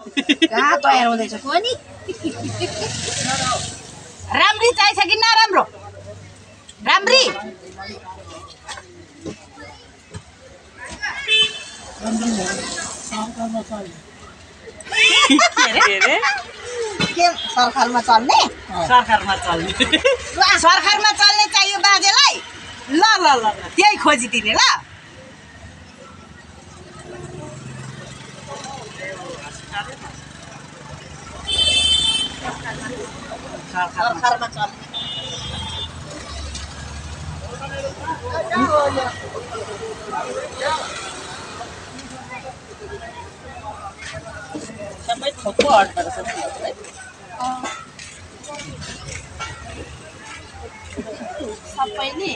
कहाँ तयार हुँदैछ कोनी राम्री चाहिन्छ कि नराम्रो? राम्री? के सरकारमा चल्ने? सरकारमा चल्ने। सरकारमा चल्ने चाहियो बाजेलाई? ल ल ल ल त्यही खोजिदिने ल। ভাই কত অর্ডার আছে ভাই সব পাইনি